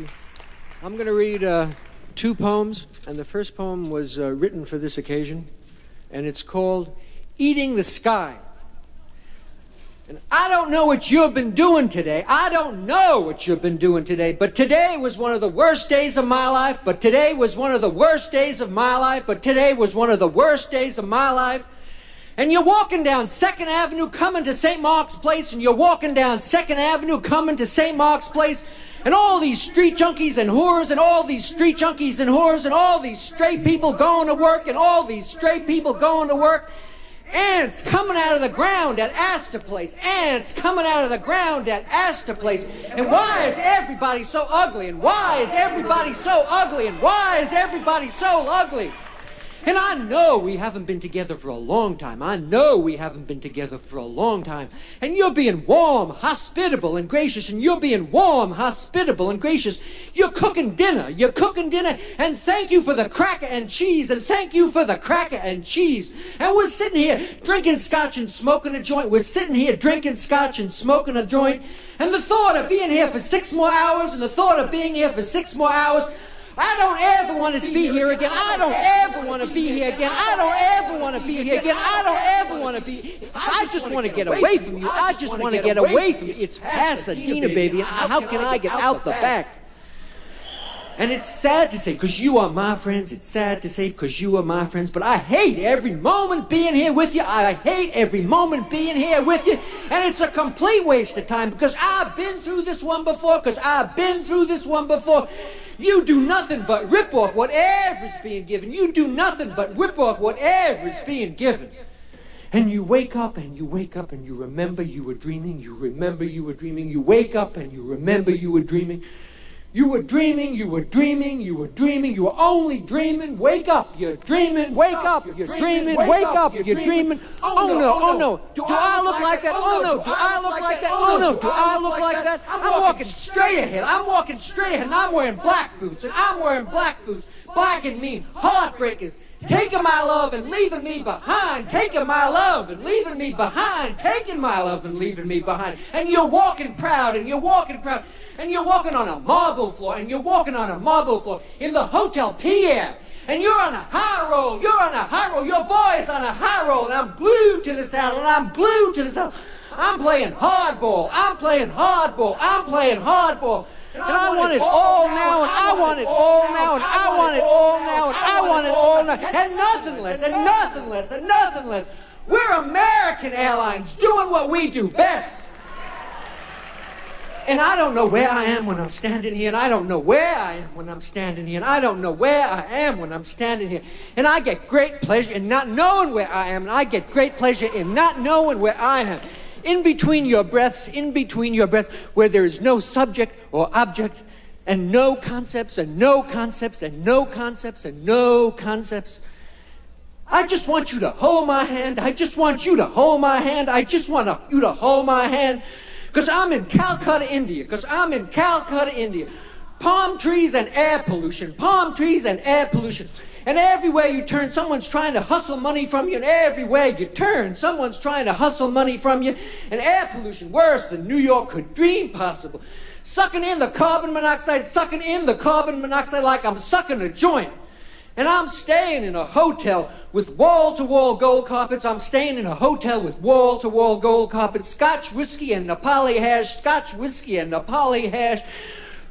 you. I'm going to read uh, two poems, and the first poem was uh, written for this occasion, and it's called Eating the Sky. And I don't know what you've been doing today. I don't know what you've been doing today. But today was one of the worst days of my life. But today was one of the worst days of my life. But today was one of the worst days of my life. And you're walking down 2nd Avenue coming to St. Mark's Place. And you're walking down 2nd Avenue coming to St. Mark's Place. And all these street junkies and whores and all these street junkies and whores and all these straight people going to work and all these straight people going to work Ants coming out of the ground at Astor Place. Ants coming out of the ground at Astor Place. And why is everybody so ugly? And why is everybody so ugly? And why is everybody so ugly? And I know we haven't been together for a long time. I know we haven't been together for a long time. And you're being warm, hospitable, and gracious. And you're being warm, hospitable, and gracious. You're cooking dinner. You're cooking dinner. And thank you for the cracker and cheese. And thank you for the cracker and cheese. And we're sitting here drinking scotch and smoking a joint. We're sitting here drinking scotch and smoking a joint. And the thought of being here for six more hours, and the thought of being here for six more hours, I don't ever want to be here again. I don't ever want to be here again. I don't ever want to be here again. I don't ever want to be. I just want to get away from you. I just want to get away from you. It's Pasadena, baby. How can I get out the back? And it's sad to say, because you are my friends. It's sad to say, because you are my friends. But I hate every moment being here with you. I hate every moment being here with you. And it's a complete waste of time because I've been through this one before. Because I've been through this one before. You do nothing but rip off whatever's being given. You do nothing but rip off whatever's being given. And you wake up and you wake up and you remember you were dreaming. You remember you were dreaming. You wake up and you remember you were dreaming. You were dreaming, you were dreaming, you were dreaming, you were only dreaming. Wake up, you're dreaming, wake up, you're dreaming, wake up, you're dreaming. Oh, oh no, oh, oh no, do I look like that? Oh, oh no, do I look like that? Oh no, do I look like that? I'm walking straight ahead, I'm walking straight ahead, and I'm wearing black boots, and I'm wearing black boots, black and mean, heartbreakers. Taking my love and leaving me behind. Taking my love and leaving me behind. Taking my love and leaving me behind. And you're walking proud and you're walking proud. And you're walking on a marble floor and you're walking on a marble floor in the Hotel Pierre. And you're on a high roll. You're on a high roll. Your is on a high roll. And I'm glued to the saddle. And I'm glued to the saddle. I'm playing hardball. I'm playing hardball. I'm playing hardball. And I want it all now, and I want it all now, and I want it all now, and I want it all now, and nothing less, and nothing less, and nothing less. We're American Airlines doing what we do best. And I don't know where I am when I'm standing here, and I don't know where I am when I'm standing here, and I don't know where I am when I'm standing here. And I get great pleasure in not knowing where I am, and I get great pleasure in not knowing where I am in between your breaths, in between your breaths, where there is no subject or object, and no concepts, and no concepts, and no concepts, and no concepts. I just want you to hold my hand. I just want you to hold my hand. I just want you to hold my hand. Because I'm in Calcutta, India. Because I'm in Calcutta, India. Palm trees and air pollution. Palm trees and air pollution. And everywhere you turn, someone's trying to hustle money from you. And everywhere you turn, someone's trying to hustle money from you. And air pollution, worse than New York could dream possible. Sucking in the carbon monoxide, sucking in the carbon monoxide like I'm sucking a joint. And I'm staying in a hotel with wall to wall gold carpets. I'm staying in a hotel with wall to wall gold carpets, scotch whiskey and Nepali hash, scotch whiskey and Nepali hash.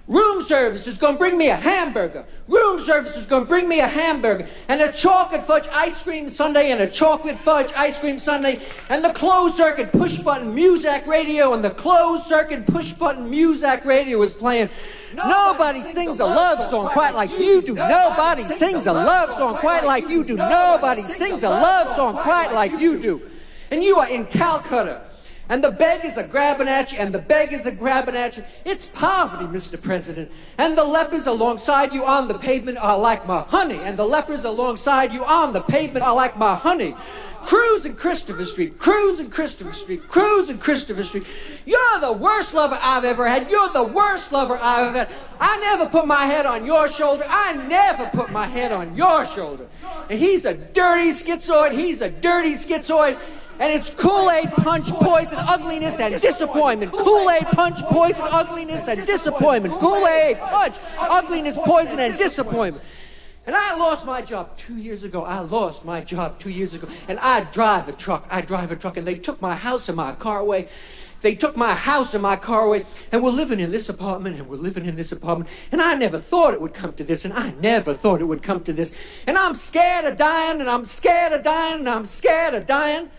Room service is going to bring me a hamburger. Room service is going to bring me a hamburger and a chocolate fudge ice cream sundae and a chocolate fudge ice cream sundae and the closed circuit push button Muzak radio and the closed circuit push button Muzak radio is playing. Nobody sings a love song quite like you do. Nobody sings a love song quite like you do. Nobody sings a love song quite like you do. And you are in Calcutta. And the beggars are grabbing at you, and the beggars are grabbing at you. It's poverty, Mr. President. And the lepers alongside you on the pavement are like my honey. And the lepers alongside you on the pavement are like my honey. Cruising Christopher Street, cruising Christopher Street, cruising Christopher Street. You're the worst lover I've ever had. You're the worst lover I've ever had. I never put my head on your shoulder. I never put my head on your shoulder. And he's a dirty schizoid. He's a dirty schizoid. And it's Kool-Aid punch, poison, ugliness, and disappointment. Kool-Aid punch, poison, ugliness, and disappointment. Kool-Aid punch, ugliness, poison, and disappointment. And I lost my job two years ago. I lost my job two years ago. And I drive a truck. I drive a truck. And they took my house and my car away. They took my house and my car away, and we're living in this apartment, and we're living in this apartment. And I never thought it would come to this, and I never thought it would come to this. And I'm scared of dying, and I'm scared of dying, and I'm scared of dying.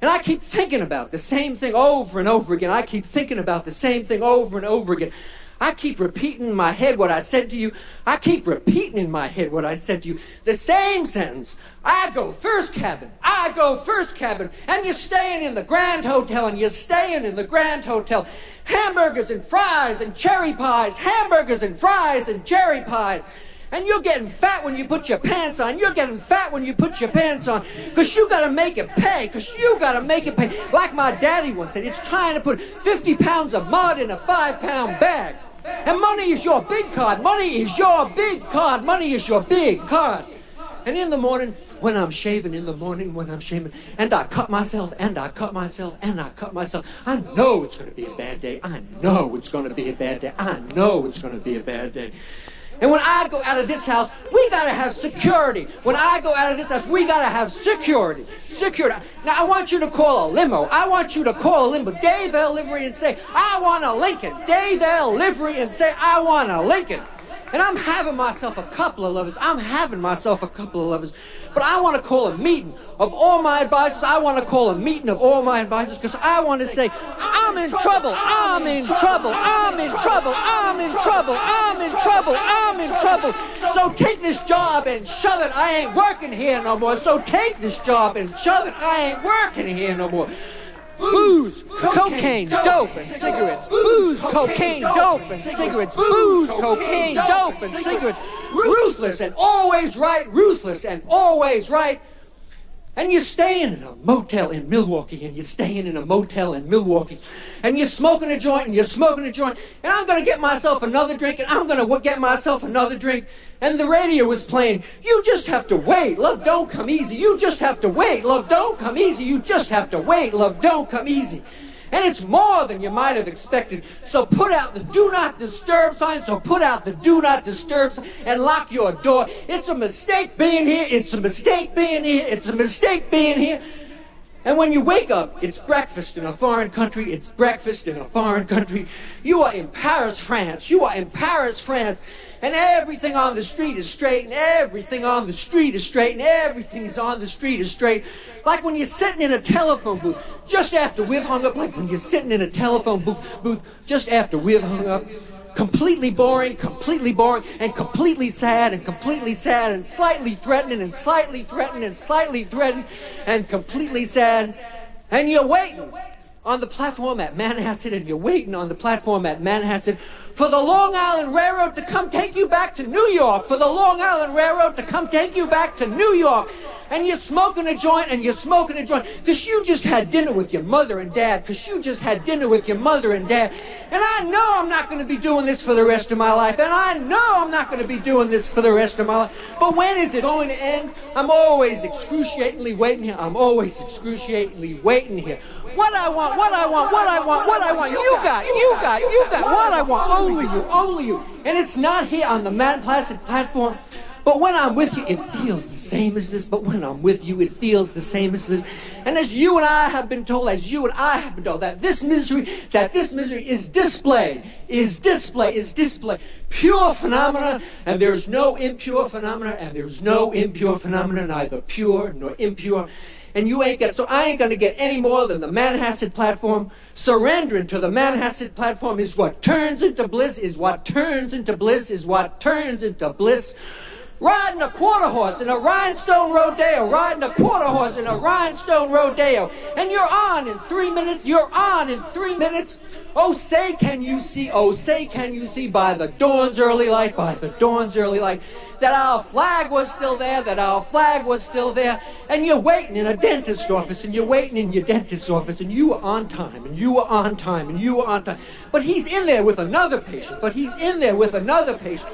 And I keep thinking about the same thing over and over again. I keep thinking about the same thing over and over again. I keep repeating in my head what I said to you. I keep repeating in my head what I said to you. The same sentence. I go first cabin. I go first cabin. And you're staying in the Grand Hotel and you're staying in the Grand Hotel. Hamburgers and fries and cherry pies. Hamburgers and fries and cherry pies. And you're getting fat when you put your pants on. You're getting fat when you put your pants on. Because you got to make it pay. Because you got to make it pay. Like my daddy once said, it's trying to put 50 pounds of mud in a five pound bag. And money is your big card. Money is your big card. Money is your big card. And in the morning, when I'm shaving, in the morning when I'm shaving, and I cut myself, and I cut myself, and I cut myself, I know it's going to be a bad day. I know it's going to be a bad day. I know it's going to be a bad day. And when I go out of this house, we gotta have security. When I go out of this house, we gotta have security. Security. Now I want you to call a limo. I want you to call a limo. Dav-El Livery and say, I want a Lincoln. Dav-El Livery and say, I want a Lincoln. And I'm having myself a couple of lovers. I'm having myself a couple of lovers. But I want to call a meeting of all my advisors. I want to call a meeting of all my advisors because I want to say, I'm in trouble. I'm in trouble. I'm in trouble. I'm in trouble. I'm in trouble. I'm in trouble. So take this job and shove it. I ain't working here no more. So take this job and shove it. I ain't working here no more. Booze, cocaine, dope, and cigarettes. Booze, cocaine, dope, and cigarettes. Booze, cocaine, dope, and cigarettes. Ruthless and always right, ruthless and always right. And you're staying in a motel in Milwaukee, and you're staying in a motel in Milwaukee, and you're smoking a joint, and you're smoking a joint, and I'm gonna get myself another drink, and I'm gonna get myself another drink, and the radio was playing, You just have to wait, love don't come easy, you just have to wait, love don't come easy, you just have to wait, love don't come easy. And it's more than you might have expected. So put out the do not disturb sign. So put out the do not disturb sign and lock your door. It's a mistake being here. It's a mistake being here. It's a mistake being here. And when you wake up, it's breakfast in a foreign country. It's breakfast in a foreign country. You are in Paris, France. You are in Paris, France. And everything on the street is straight, and everything on the street is straight, and everything is on the street is straight. Like when you're sitting in a telephone booth just after we've hung up, like when you're sitting in a telephone booth, booth just after we've hung up completely boring, completely boring, and completely sad, and completely sad, and slightly threatening, and slightly threatening, and slightly threatening, and completely sad. And you're waiting on the platform at Manhasset, and you're waiting on the platform at Manhasset for the Long Island Railroad to come take you back to New York, for the Long Island Railroad to come take you back to New York. And you're smoking a joint and you're smoking a joint because you just had dinner with your mother and dad, because you just had dinner with your mother and dad. And I know I'm not going to be doing this for the rest of my life. And I know I'm not going to be doing this for the rest of my life. But when is it going to end? I'm always excruciatingly waiting here. I'm always excruciatingly waiting here. What I want, what I want, what I want, what I want. You got, you got, you got what I want. Only you, only you. And it's not here on the Manhasset platform. But when I'm with you, it feels the same as this. But when I'm with you, it feels the same as this. And as you and I have been told, as you and I have been told, that this misery, that this misery is display, is display, is display. Pure phenomena, and there's no impure phenomena, and there's no impure phenomena, neither pure nor impure and you ain't get so I ain't gonna get any more than the Manhasset platform. Surrendering to the Manhasset platform is what turns into bliss, is what turns into bliss, is what turns into bliss. Riding a quarter horse in a rhinestone rodeo, riding a quarter horse in a rhinestone rodeo, and you're on in three minutes, you're on in three minutes. Oh, say can you see, oh, say can you see by the dawn's early light, by the dawn's early light, that our flag was still there, that our flag was still there, and you're waiting in a dentist's office, and you're waiting in your dentist's office, and you were on time, and you were on time, and you were on time. But he's in there with another patient, but he's in there with another patient.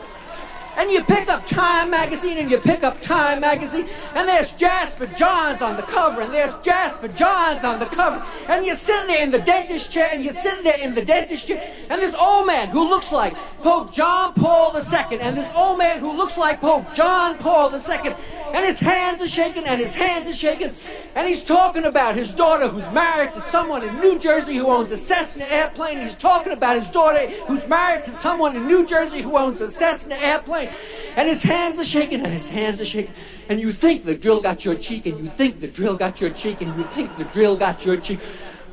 And you pick up Time magazine and you pick up Time magazine and there's Jasper Johns on the cover and there's Jasper Johns on the cover and you're sitting there in the dentist chair and you're sitting there in the dentist chair and this old man who looks like Pope John Paul II and this old man who looks like Pope John Paul II and his hands are shaking and his hands are shaking and he's talking about his daughter who's married to someone in New Jersey who owns a Cessna airplane. He's talking about his daughter who's married to someone in New Jersey who owns a Cessna airplane. And his hands are shaking, and his hands are shaking. And you think the drill got your cheek, and you think the drill got your cheek, and you think the drill got your cheek.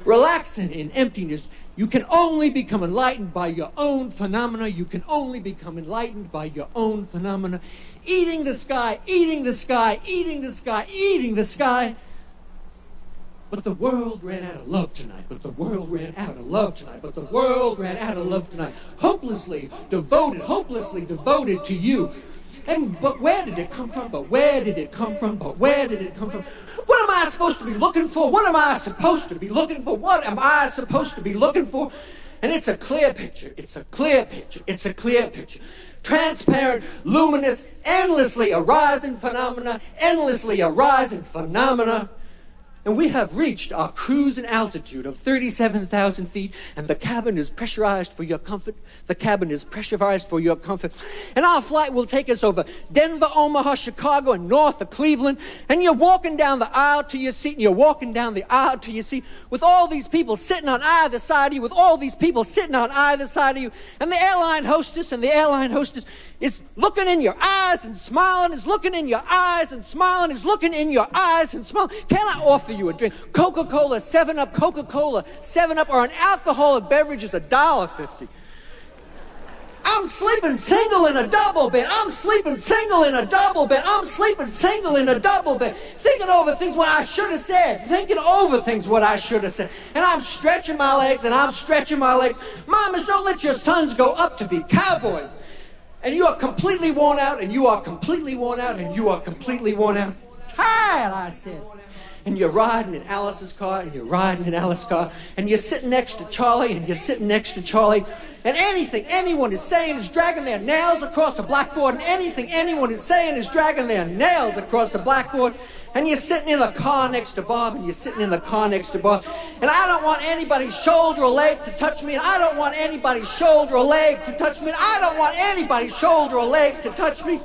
Relaxing in emptiness, you can only become enlightened by your own phenomena. You can only become enlightened by your own phenomena. Eating the sky, eating the sky, eating the sky, eating the sky. But the world ran out of love tonight. But the world ran out of love tonight. But the world ran out of love tonight. Hopelessly devoted, hopelessly devoted to you. And but where did it come from? But where did it come from? But where did it come from? What am I supposed to be looking for? What am I supposed to be looking for? What am I supposed to be looking for? And it's a clear picture. It's a clear picture. It's a clear picture. Transparent, luminous, endlessly arising phenomena, endlessly arising phenomena and we have reached our cruising altitude of 37,000 feet, and the cabin is pressurized for your comfort. The cabin is pressurized for your comfort. And our flight will take us over Denver, Omaha, Chicago, and north of Cleveland. And you're walking down the aisle to your seat, and you're walking down the aisle to your seat with all these people sitting on either side of you, with all these people sitting on either side of you. And the airline hostess and the airline hostess is looking in your eyes and smiling, is looking in your eyes and smiling, is looking in your eyes and smiling. Can I offer you a drink? Coca Cola, 7 Up, Coca Cola, 7 Up, or an alcoholic beverage is $1.50. I'm sleeping single in a double bed. I'm sleeping single in a double bed. I'm sleeping single in a double bed. Thinking over things what I should have said. Thinking over things what I should have said. And I'm stretching my legs and I'm stretching my legs. Mamas, don't let your sons go up to be cowboys and you are completely worn out, and you are completely worn out, and you are completely worn out. Tired, I said. And you're riding in Alice's car, and you're riding in Alice's car, and you're sitting next to Charlie, and you're sitting next to Charlie, and anything anyone is saying is dragging their nails across the blackboard, and anything anyone is saying is dragging their nails across the blackboard and you're sitting in the car next to Bob, and you're sitting in the car next to Bob, and I don't want anybody's shoulder or leg to touch me, and I don't want anybody's shoulder or leg to touch me, and I don't want anybody's shoulder or leg to touch me.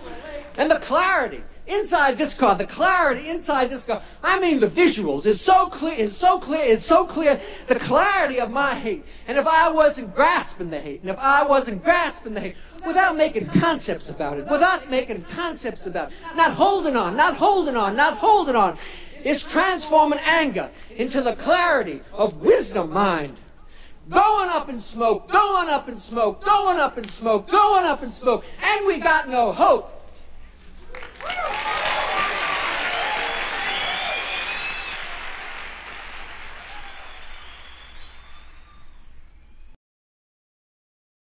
And the clarity inside this car, the clarity inside this car, I mean the visuals is so clear, is so clear, is so clear, the clarity of my hate. And if I wasn't grasping the hate, and if I wasn't grasping the hate, without making concepts about it, without making concepts about it, not holding on, not holding on, not holding on, it's transforming anger into the clarity of wisdom mind. Going up in smoke, going up in smoke, going up in smoke, going up in smoke, and we got no hope